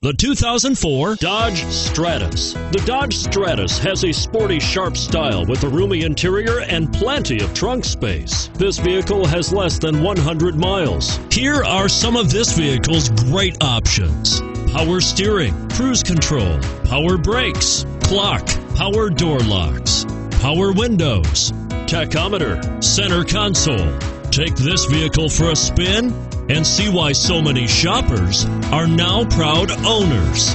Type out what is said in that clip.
The 2004 Dodge Stratus. The Dodge Stratus has a sporty, sharp style with a roomy interior and plenty of trunk space. This vehicle has less than 100 miles. Here are some of this vehicle's great options power steering, cruise control, power brakes, clock, power door locks, power windows, tachometer, center console. Take this vehicle for a spin and see why so many shoppers are now proud owners.